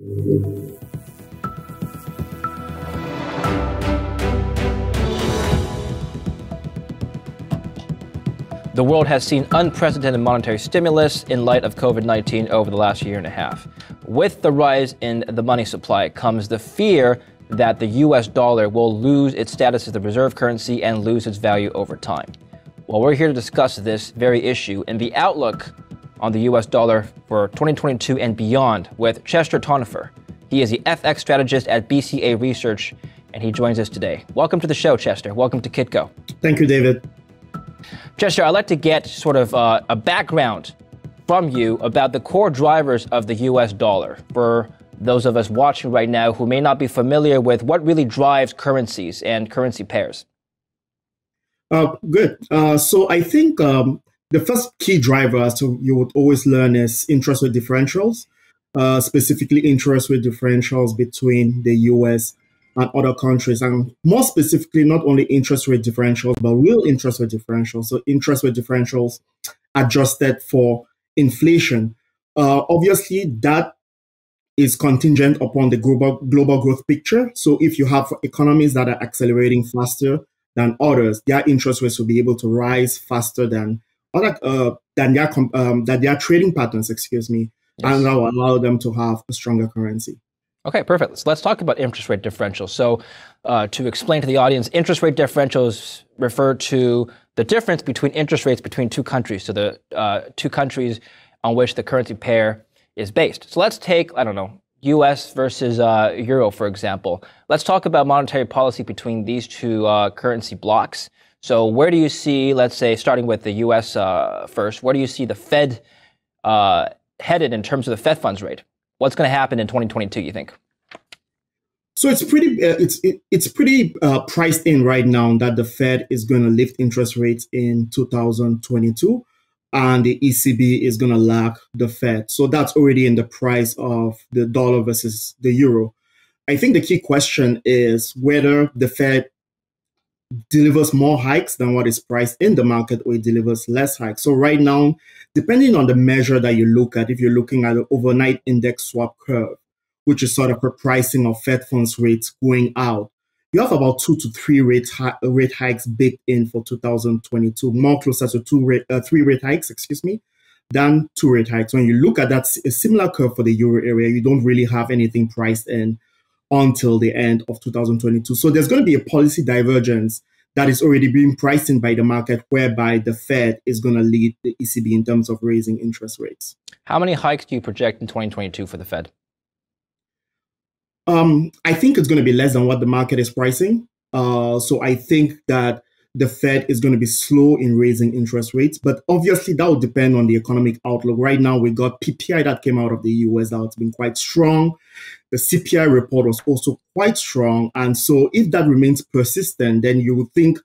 The world has seen unprecedented monetary stimulus in light of COVID 19 over the last year and a half. With the rise in the money supply comes the fear that the US dollar will lose its status as the reserve currency and lose its value over time. Well, we're here to discuss this very issue and the outlook on the US dollar for 2022 and beyond with Chester Ntonifor. He is the FX strategist at BCA Research and he joins us today. Welcome to the show, Chester. Welcome to Kitco. Thank you, David. Chester, I'd like to get sort of uh, a background from you about the core drivers of the US dollar for those of us watching right now who may not be familiar with what really drives currencies and currency pairs. Uh, good. Uh, so I think um, the first key driver, as you would always learn, is interest rate differentials, uh, specifically interest rate differentials between the US and other countries, and more specifically, not only interest rate differentials, but real interest rate differentials. So, interest rate differentials adjusted for inflation. Uh, obviously, that is contingent upon the global global growth picture. So, if you have economies that are accelerating faster than others, their interest rates will be able to rise faster than other uh, than their um, than their trading patterns. Excuse me, yes. and that will allow them to have a stronger currency. Okay, perfect. So let's talk about interest rate differentials. So, uh, to explain to the audience, interest rate differentials refer to the difference between interest rates between two countries, so the uh, two countries on which the currency pair is based. So let's take, I don't know, US versus uh, Euro, for example. Let's talk about monetary policy between these two uh, currency blocks. So, where do you see, let's say, starting with the US uh, first, where do you see the Fed uh, headed in terms of the Fed funds rate? What's going to happen in 2022? You think? So it's pretty uh, it's it, it's pretty uh, priced in right now that the Fed is going to lift interest rates in 2022, and the ECB is going to lag the Fed. So that's already in the price of the dollar versus the euro. I think the key question is whether the Fed delivers more hikes than what is priced in the market or it delivers less hikes. So right now, depending on the measure that you look at, if you're looking at an overnight index swap curve, which is sort of a pricing of Fed funds rates going out, you have about two to three rate, hi- rate hikes baked in for 2022, more closer to two rate, uh, three rate hikes, excuse me, than two rate hikes. When you look at that, a similar curve for the euro area, you don't really have anything priced in until the end of 2022. So there's going to be a policy divergence that is already being priced in by the market, whereby the Fed is going to lead the ECB in terms of raising interest rates. How many hikes do you project in 2022 for the Fed? Um, I think it's going to be less than what the market is pricing. Uh, so I think that the Fed is going to be slow in raising interest rates. But obviously, that will depend on the economic outlook. Right now, we got PPI that came out of the US that's been quite strong. The CPI report was also quite strong. And so, if that remains persistent, then you would think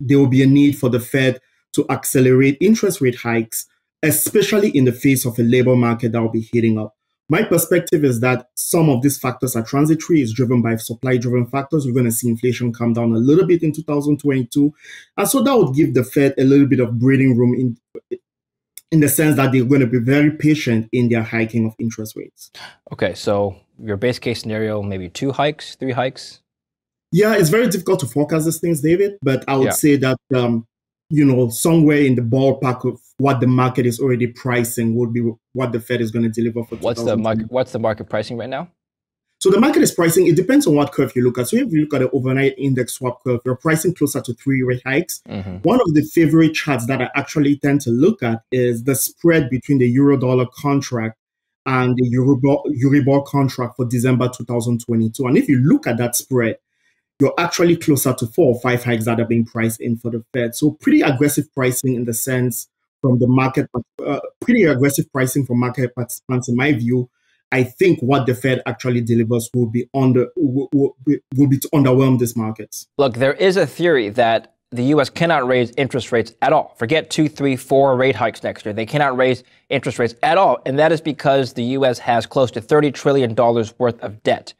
there will be a need for the Fed to accelerate interest rate hikes, especially in the face of a labor market that will be heating up. My perspective is that some of these factors are transitory, it's driven by supply driven factors. We're going to see inflation come down a little bit in 2022. And so that would give the Fed a little bit of breathing room in, in the sense that they're going to be very patient in their hiking of interest rates. Okay, so your base case scenario, maybe two hikes, three hikes? Yeah, it's very difficult to forecast these things, David, but I would yeah. say that um, you know, somewhere in the ballpark of what the market is already pricing would be what the Fed is going to deliver for. What's the market? What's the market pricing right now? So the market is pricing. It depends on what curve you look at. So if you look at the overnight index swap curve, you're pricing closer to three rate hikes. Mm-hmm. One of the favorite charts that I actually tend to look at is the spread between the euro dollar contract and the Euribor, Euribor contract for December 2022. And if you look at that spread, you're actually closer to four or five hikes that are being priced in for the Fed. So pretty aggressive pricing in the sense from the market, uh, pretty aggressive pricing from market participants, in my view. I think what the Fed actually delivers will be under will, will, will be to underwhelm this market. Look, there is a theory that the U.S. cannot raise interest rates at all. Forget two, three, four rate hikes next year. They cannot raise interest rates at all, and that is because the U.S. has close to thirty trillion dollars worth of debt,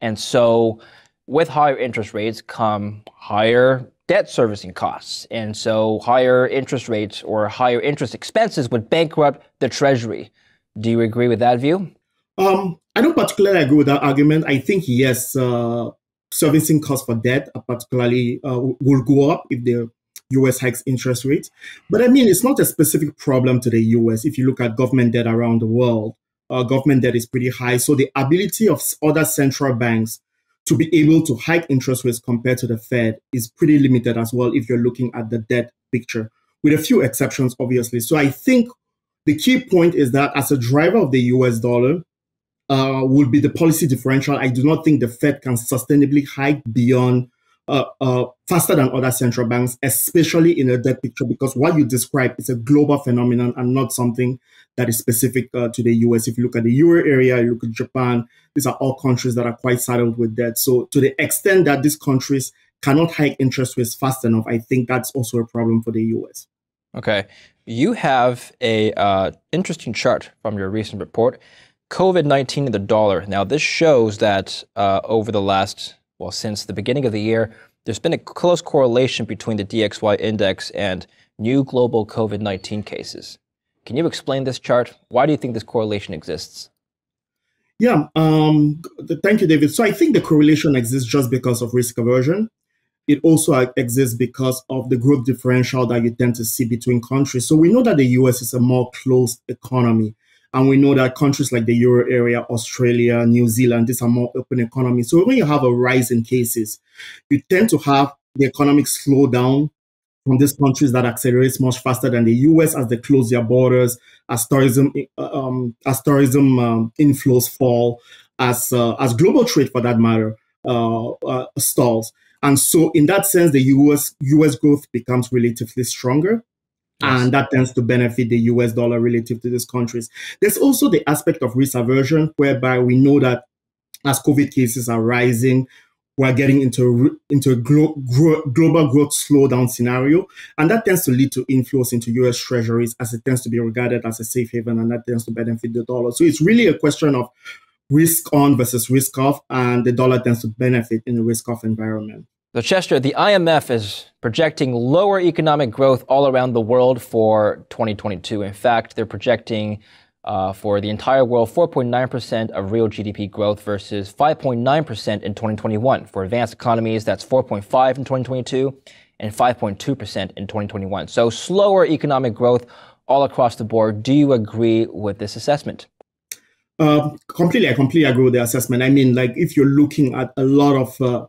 and so with higher interest rates come higher debt servicing costs. And so higher interest rates or higher interest expenses would bankrupt the Treasury. Do you agree with that view? Um, I don't particularly agree with that argument. I think yes, uh, servicing costs for debt, particularly, uh, will go up if the US hikes interest rates. But I mean, it's not a specific problem to the US. If you look at government debt around the world, uh, government debt is pretty high. So the ability of other central banks to be able to hike interest rates compared to the Fed is pretty limited as well if you're looking at the debt picture, with a few exceptions, obviously. So I think the key point is that as a driver of the US dollar, uh, will be the policy differential. I do not think the Fed can sustainably hike beyond uh, uh, faster than other central banks, especially in a debt picture, because what you describe is a global phenomenon and not something that is specific uh, to the US. If you look at the euro area, you look at Japan, these are all countries that are quite saddled with debt. So, to the extent that these countries cannot hike interest rates fast enough, I think that's also a problem for the US. Okay. You have a uh, interesting chart from your recent report. COVID 19 and the dollar. Now, this shows that uh, over the last well, since the beginning of the year, there's been a close correlation between the DXY index and new global COVID 19 cases. Can you explain this chart? Why do you think this correlation exists? Yeah, um, thank you, David. So I think the correlation exists just because of risk aversion. It also exists because of the growth differential that you tend to see between countries. So we know that the US is a more closed economy. And we know that countries like the Euro area, Australia, New Zealand, these are more open economies. So when you have a rise in cases, you tend to have the economic slowdown from these countries that accelerates much faster than the US as they close their borders, as tourism uh, um, as tourism um, inflows fall, as uh, as global trade for that matter uh, uh, stalls. And so, in that sense, the US US growth becomes relatively stronger. And that tends to benefit the US dollar relative to these countries. There's also the aspect of risk aversion, whereby we know that as COVID cases are rising, we're getting into, into a glo- gro- global growth slowdown scenario. And that tends to lead to inflows into US treasuries as it tends to be regarded as a safe haven and that tends to benefit the dollar. So it's really a question of risk on versus risk off, and the dollar tends to benefit in a risk off environment. So, Chester, the IMF is projecting lower economic growth all around the world for 2022. In fact, they're projecting uh, for the entire world 4.9% of real GDP growth versus 5.9% in 2021. For advanced economies, that's 4.5 in 2022 and 5.2% in 2021. So, slower economic growth all across the board. Do you agree with this assessment? Uh, completely, I completely agree with the assessment. I mean, like if you're looking at a lot of uh,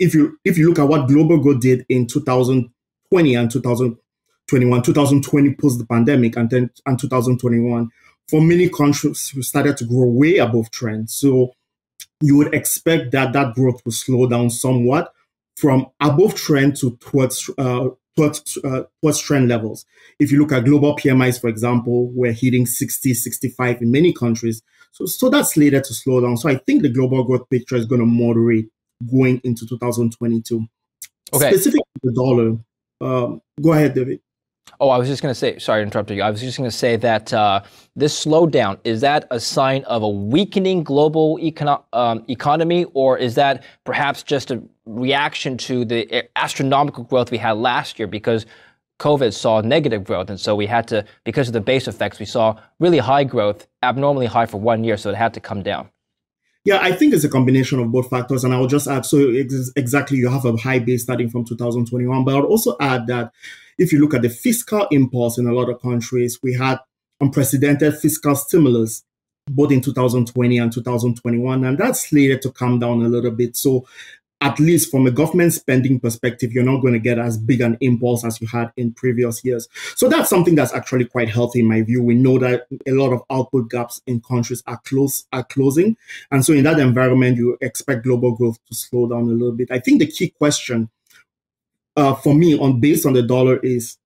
if you if you look at what global growth did in 2020 and 2021, 2020 post the pandemic, and then and 2021, for many countries, we started to grow way above trend. So you would expect that that growth will slow down somewhat from above trend to towards uh, towards, uh, towards trend levels. If you look at global PMIs, for example, we're hitting 60, 65 in many countries. So, so that's slated to slow down. So I think the global growth picture is going to moderate going into 2022. Okay. Specifically the dollar. Um, go ahead, David. Oh, I was just going to say, sorry to interrupt you. I was just going to say that uh, this slowdown, is that a sign of a weakening global econo- um, economy, or is that perhaps just a reaction to the astronomical growth we had last year because COVID saw negative growth? And so we had to, because of the base effects, we saw really high growth, abnormally high for one year, so it had to come down. Yeah, I think it's a combination of both factors. And I will just add so exactly, you have a high base starting from 2021, but I would also add that if you look at the fiscal impulse in a lot of countries, we had unprecedented fiscal stimulus both in 2020 and 2021, and that's slated to come down a little bit. So, at least from a government spending perspective, you're not going to get as big an impulse as you had in previous years. So that's something that's actually quite healthy in my view. We know that a lot of output gaps in countries are close are closing, and so in that environment, you expect global growth to slow down a little bit. I think the key question uh, for me on based on the dollar is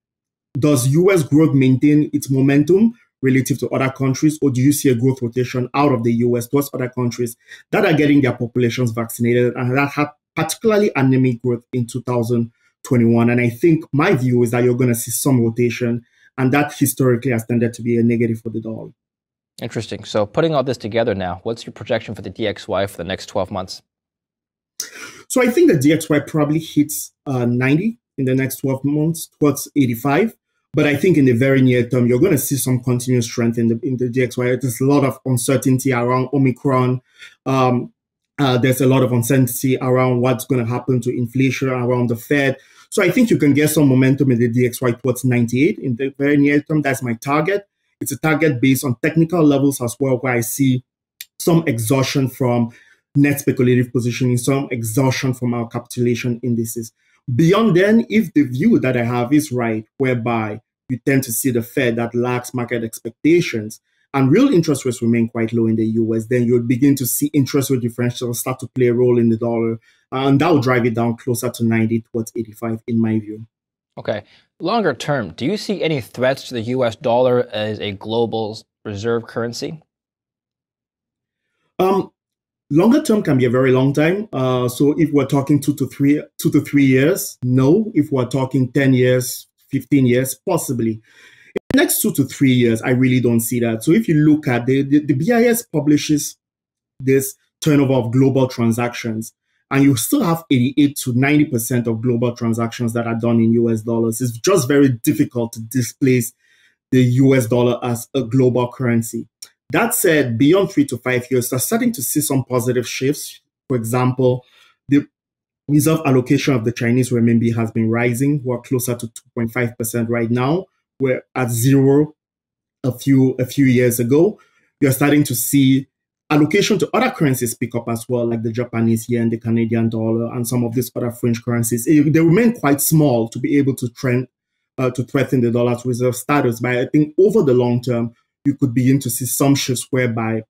does US growth maintain its momentum relative to other countries, or do you see a growth rotation out of the US towards other countries that are getting their populations vaccinated and that have particularly anemic growth in 2021? And I think my view is that you're going to see some rotation, and that historically has tended to be a negative for the dollar. Interesting. So, putting all this together now, what's your projection for the DXY for the next 12 months? So I think the DXY probably hits uh, 90 in the next 12 months towards 85. But I think in the very near term, you're going to see some continuous strength in the in the DXY. There's a lot of uncertainty around Omicron. Um, uh, there's a lot of uncertainty around what's going to happen to inflation around the Fed. So I think you can get some momentum in the DXY towards 98 in the very near term. That's my target. It's a target based on technical levels as well, where I see some exhaustion from net speculative positioning, some exhaustion from our capitulation indices. Beyond then, if the view that I have is right, whereby you tend to see the Fed that lacks market expectations and real interest rates remain quite low in the US, then you'll begin to see interest rate differentials start to play a role in the dollar. And that will drive it down closer to 90 towards 85, in my view. Okay. Longer term, do you see any threats to the US dollar as a global reserve currency? Um, longer term can be a very long time. Uh, so if we're talking two to three, two to three years, no. If we're talking 10 years, 15 years, possibly. Next two to three years, I really don't see that. So if you look at the, the, the BIS publishes this turnover of global transactions, and you still have 88 to 90% of global transactions that are done in US dollars. It's just very difficult to displace the US dollar as a global currency. That said, beyond three to five years, we're starting to see some positive shifts. For example, the reserve allocation of the Chinese renminbi has been rising. We're closer to 2.5% right now. We're at zero a few a few years ago. You're starting to see allocation to other currencies pick up as well, like the Japanese yen, the Canadian dollar, and some of these other fringe currencies. They remain quite small to be able to trend uh, to threaten the dollar's reserve status. But I think over the long term, you could begin to see some shifts whereby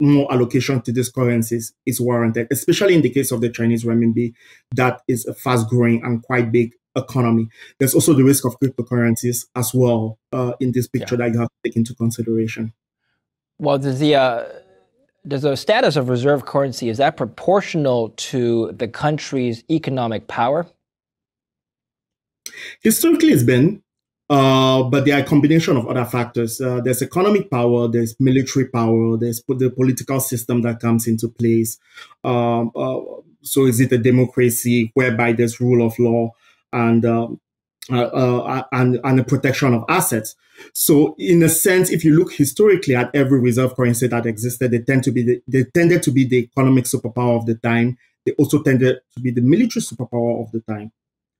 more allocation to these currencies is warranted, especially in the case of the Chinese renminbi, that is a fast growing and quite big economy. There's also the risk of cryptocurrencies as well uh, in this picture yeah. that you have to take into consideration. Well, does the uh, does the status of reserve currency is that proportional to the country's economic power? Historically, it's been, uh, but there are a combination of other factors. Uh, there's economic power, there's military power, there's the political system that comes into place. Um, uh, so, is it a democracy whereby there's rule of law and um, uh, uh, and and the protection of assets? So, in a sense, if you look historically at every reserve currency that existed, they tend to be the, they tended to be the economic superpower of the time. They also tended to be the military superpower of the time.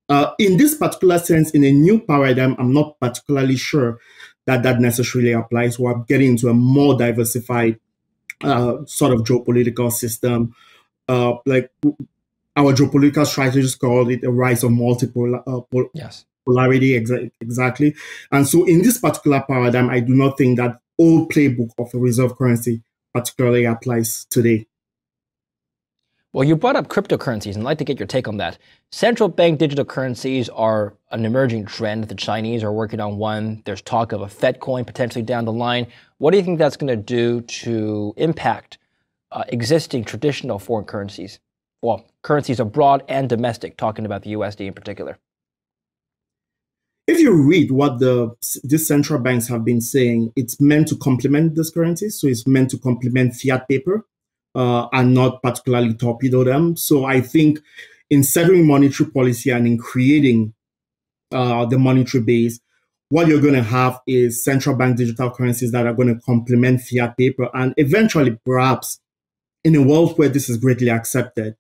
Uh, in this particular sense, in a new paradigm, I'm not particularly sure that that necessarily applies. We're getting into a more diversified uh, sort of geopolitical system. Uh, like our geopolitical strategists call it a rise of multiple uh, pol- yes. polarity, exa- exactly. And so, in this particular paradigm, I do not think that old playbook of a reserve currency particularly applies today. Well, you brought up cryptocurrencies, and I'd like to get your take on that. Central bank digital currencies are an emerging trend. The Chinese are working on one. There's talk of a Fed coin potentially down the line. What do you think that's going to do to impact uh, existing traditional foreign currencies? Well, currencies abroad and domestic, talking about the USD in particular. If you read what the these central banks have been saying, it's meant to complement this currency. So it's meant to complement fiat paper uh, and not particularly torpedo them. So I think in settling monetary policy and in creating uh, the monetary base, what you're going to have is central bank digital currencies that are going to complement fiat paper and eventually, perhaps, in a world where this is greatly accepted,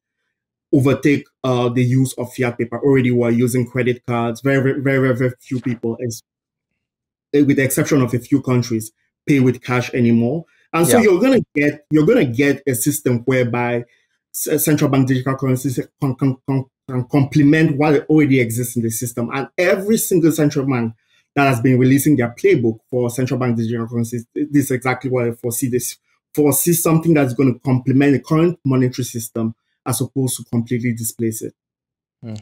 overtake uh, the use of fiat paper. Already, we're using credit cards. Very, very, very, very few people, with the exception of a few countries, pay with cash anymore. And so yeah. you're gonna get you're gonna get a system whereby central bank digital currencies can, can, can, can complement what already exists in the system. And every single central bank that has been releasing their playbook for central bank digital currencies, this is exactly what I foresee. This foresee something that's going to complement the current monetary system as opposed to completely displace it. Hmm.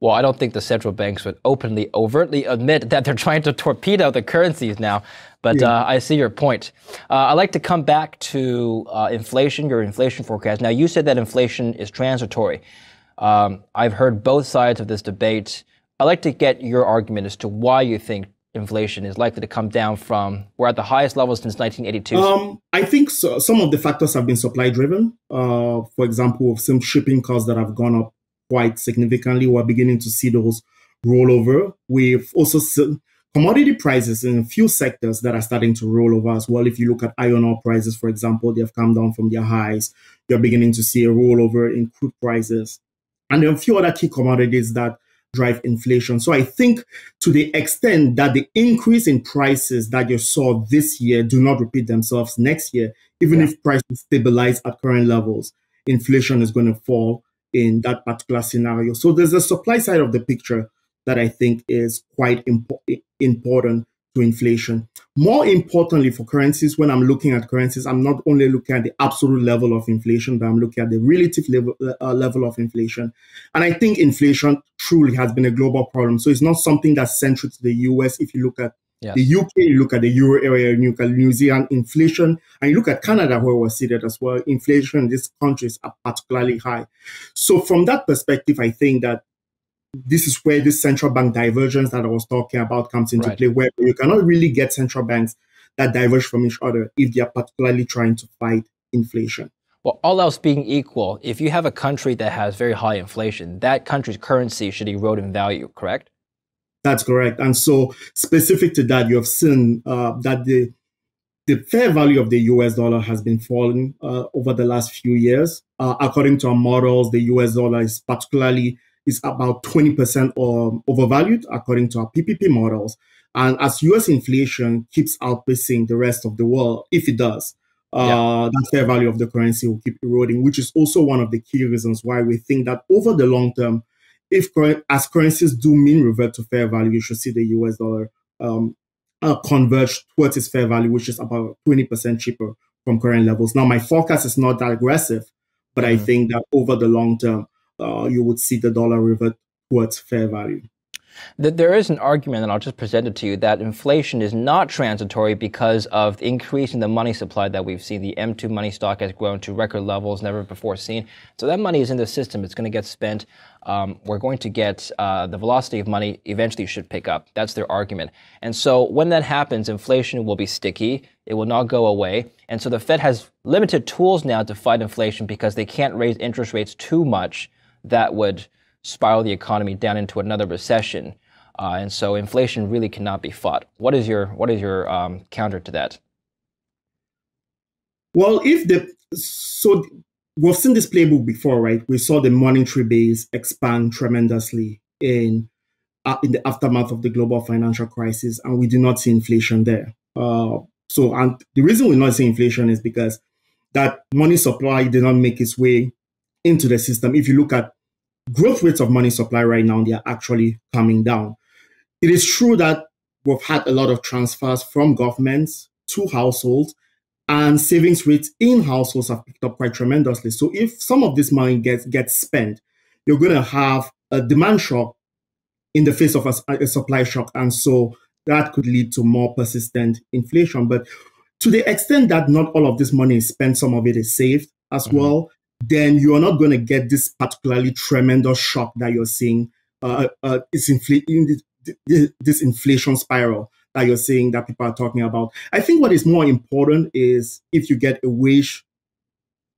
Well, I don't think the central banks would openly, overtly admit that they're trying to torpedo the currencies now, but yeah. uh, I see your point. Uh, I'd like to come back to uh, inflation, your inflation forecast. Now, you said that inflation is transitory. Um, I've heard both sides of this debate. I'd like to get your argument as to why you think inflation is likely to come down from we're at the highest level since 1982 um, i think so, some of the factors have been supply driven uh, for example some shipping costs that have gone up quite significantly. We're beginning to see those roll over. We've also seen commodity prices in a few sectors that are starting to roll over as well. If you look at iron ore prices, for example, they have come down from their highs. You're beginning to see a rollover in crude prices. And there are a few other key commodities that drive inflation. So I think to the extent that the increase in prices that you saw this year do not repeat themselves next year, even yeah. if prices stabilize at current levels, inflation is going to fall in that particular scenario. So there's a supply side of the picture that I think is quite impo- important to inflation. More importantly, for currencies, when I'm looking at currencies, I'm not only looking at the absolute level of inflation, but I'm looking at the relative level, uh, level of inflation. And I think inflation truly has been a global problem. So it's not something that's central to the US. If you look at yes. the UK, you look at the euro area, you look at New Zealand inflation, and you look at Canada, where we're seated as well, inflation in these countries are particularly high. So from that perspective, I think that this is where this central bank divergence that I was talking about comes into right. play, where you cannot really get central banks that diverge from each other if they are particularly trying to fight inflation. Well, all else being equal, if you have a country that has very high inflation, that country's currency should erode in value, correct? That's correct. And so, specific to that, you have seen uh, that the the fair value of the US dollar has been falling uh, over the last few years. Uh, according to our models, the US dollar is particularly is about 20% um, overvalued according to our PPP models. And as US inflation keeps outpacing the rest of the world, if it does, uh, yeah. that fair value of the currency will keep eroding, which is also one of the key reasons why we think that over the long term, if as currencies do mean revert to fair value, you should see the US dollar um, uh, converge towards its fair value, which is about 20% cheaper from current levels. Now, my forecast is not that aggressive, but mm-hmm. I think that over the long term, uh, you would see the dollar revert towards fair value. There is an argument, and I'll just present it to you, that inflation is not transitory because of the increase in the money supply that we've seen. The M2 money stock has grown to record levels never before seen. So that money is in the system. It's going to get spent. Um, we're going to get uh, the velocity of money eventually should pick up. That's their argument. And so when that happens, inflation will be sticky. It will not go away. And so the Fed has limited tools now to fight inflation because they can't raise interest rates too much that would spiral the economy down into another recession. Uh, and so inflation really cannot be fought. What is your what is your um, counter to that? Well, if the so we've seen this playbook before, right? We saw the monetary base expand tremendously in uh, in the aftermath of the global financial crisis, and we do not see inflation there. Uh, so, and the reason we not see inflation is because that money supply did not make its way into the system. If you look at growth rates of money supply right now, they are actually coming down. It is true that we've had a lot of transfers from governments to households, and savings rates in households have picked up quite tremendously. So if some of this money gets gets spent, you're going to have a demand shock in the face of a, a supply shock, and so that could lead to more persistent inflation. But to the extent that not all of this money is spent, some of it is saved as mm-hmm. well then you are not going to get this particularly tremendous shock that you're seeing. Uh, uh, it's infl- this, this inflation spiral that you're seeing that people are talking about. I think what is more important is if you get a wage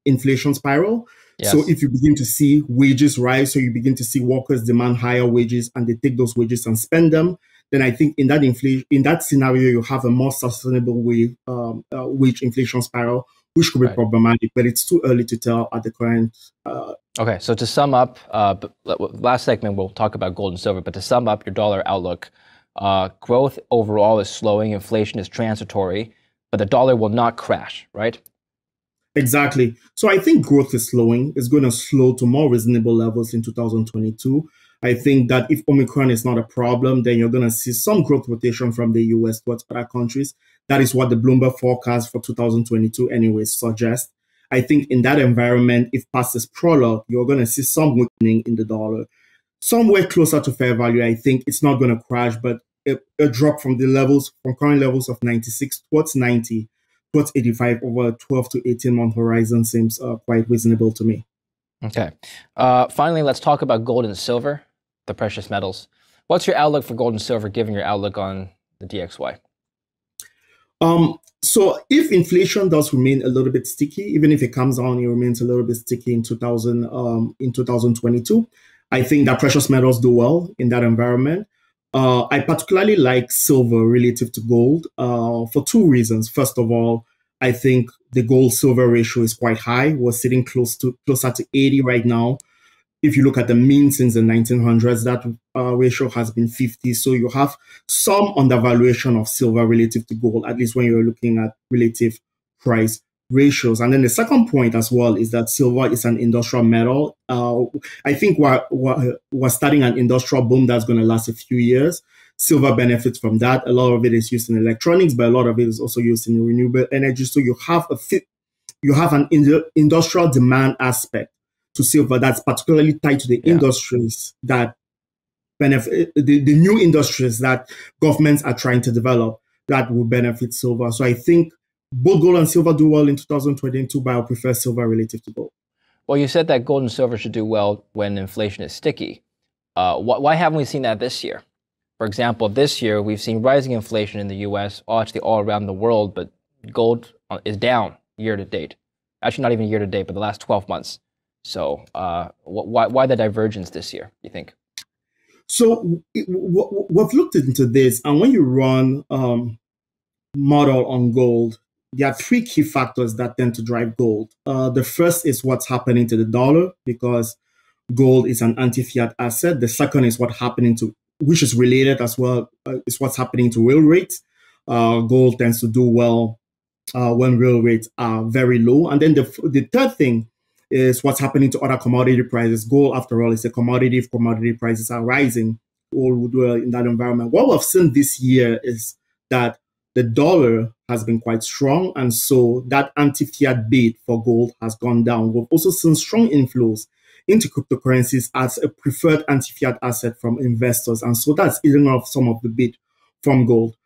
inflation spiral. Yes. So if you begin to see wages rise, so you begin to see workers demand higher wages and they take those wages and spend them, then I think in that inflation in that scenario you have a more sustainable way, um, uh, wage inflation spiral which could be right. problematic, but it's too early to tell at the current. Uh, okay, so to sum up, uh, last segment we'll talk about gold and silver, but to sum up your dollar outlook, uh, growth overall is slowing, inflation is transitory, but the dollar will not crash, right? Exactly. So I think growth is slowing. It's going to slow to more reasonable levels in 2022. I think that if Omicron is not a problem, then you're going to see some growth rotation from the US towards other countries. That is what the Bloomberg forecast for 2022, anyways, suggests. I think in that environment, if past this prologue, you're going to see some weakening in the dollar. Somewhere closer to fair value, I think it's not going to crash, but a, a drop from the levels, from current levels of 96 towards 90, towards 85 over a 12 to 18 month horizon seems uh, quite reasonable to me. Okay. Uh, finally, let's talk about gold and silver, the precious metals. What's your outlook for gold and silver, given your outlook on the DXY? Um, so if inflation does remain a little bit sticky, even if it comes down, it remains a little bit sticky in 2000 um, in 2022. I think that precious metals do well in that environment. Uh, I particularly like silver relative to gold uh, for two reasons. First of all, I think the gold silver ratio is quite high. We're sitting close to closer to 80 right now. If you look at the mean since the 1900s, that uh, ratio has been 50. So you have some undervaluation of silver relative to gold, at least when you're looking at relative price ratios. And then the second point as well is that silver is an industrial metal. Uh, I think we're, we're, we're starting an industrial boom that's going to last a few years. Silver benefits from that. A lot of it is used in electronics, but a lot of it is also used in renewable energy. So you have a fit, you have an industrial demand aspect to silver that's particularly tied to the yeah. industries that benefit the, the new industries that governments are trying to develop that will benefit silver. So I think both gold and silver do well in 2022, but I prefer silver relative to gold. Well, you said that gold and silver should do well when inflation is sticky. Uh, wh- why haven't we seen that this year? For example, this year we've seen rising inflation in the U.S., actually all around the world, but gold uh, is down year to date. Actually, not even year to date, but the last 12 months. So, uh, wh- why, why the divergence this year? You think? So, we've looked into this, and when you run um, model on gold, there are three key factors that tend to drive gold. Uh, the first is what's happening to the dollar because gold is an anti-fiat asset. The second is what's happening to, which is related as well, uh, is what's happening to real rates. Uh, gold tends to do well uh, when real rates are very low. And then the the third thing is what's happening to other commodity prices. Gold, after all, is a commodity. If commodity prices are rising, gold will do well in that environment. What we've seen this year is that the dollar has been quite strong. And so that anti fiat bid for gold has gone down. We've also seen strong inflows into cryptocurrencies as a preferred anti fiat asset from investors. And so that's eating off some of the bid from gold.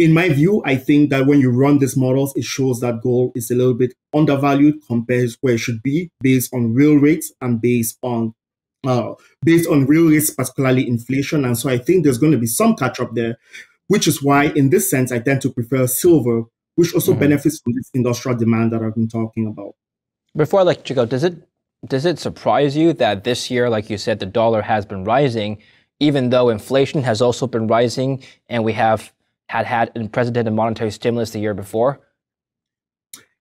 In my view, I think that when you run these models, it shows that gold is a little bit undervalued compared to where it should be based on real rates and based on uh, based on real rates, particularly inflation. And so I think there's going to be some catch up there which is why, in this sense, I tend to prefer silver, which also mm-hmm. benefits from this industrial demand that I've been talking about. Before I let you go, does it does it surprise you that this year, like you said, the dollar has been rising, even though inflation has also been rising, and we have had had unprecedented monetary stimulus the year before?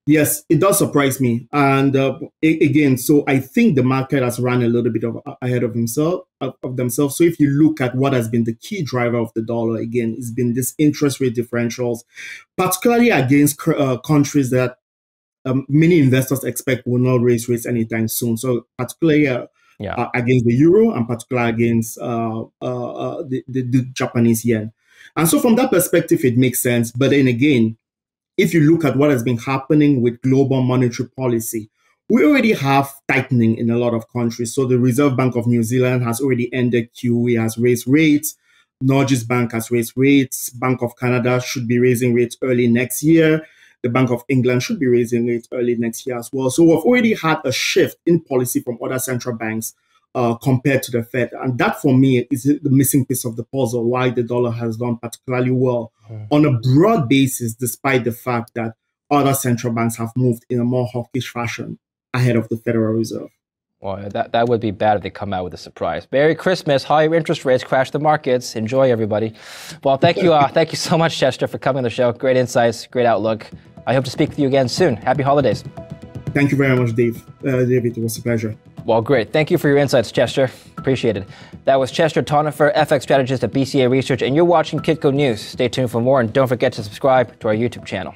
Yes, it does surprise me. And uh, again, so I think the market has run a little bit of ahead of himself of, of, themselves. So if you look at what has been the key driver of the dollar, again, it's been this interest rate differentials, particularly against uh, countries that um, many investors expect will not raise rates anytime soon. So particularly uh, yeah. uh, against the euro and particularly against uh, uh, uh, the, the, the Japanese yen. And so from that perspective, it makes sense. But then again, if you look at what has been happening with global monetary policy, we already have tightening in a lot of countries. So the Reserve Bank of New Zealand has already ended QE, has raised rates. Norges Bank has raised rates. Bank of Canada should be raising rates early next year. The Bank of England should be raising rates early next year as well. So we've already had a shift in policy from other central banks uh, compared to the Fed. And that for me is the missing piece of the puzzle why the dollar has done particularly well mm. on a broad basis, despite the fact that other central banks have moved in a more hawkish fashion ahead of the Federal Reserve. Well, that, that would be bad if they come out with a surprise. Merry Christmas. Higher interest rates crash the markets. Enjoy, everybody. Well, thank you. Uh, thank you so much, Chester, for coming on the show. Great insights, great outlook. I hope to speak with you again soon. Happy holidays. Thank you very much, Dave. Uh, David, it was a pleasure. Well, great. Thank you for your insights, Chester. Appreciate it. That was Chester Ntonifor, FX strategist at BCA Research, and you're watching Kitco News. Stay tuned for more, and don't forget to subscribe to our YouTube channel.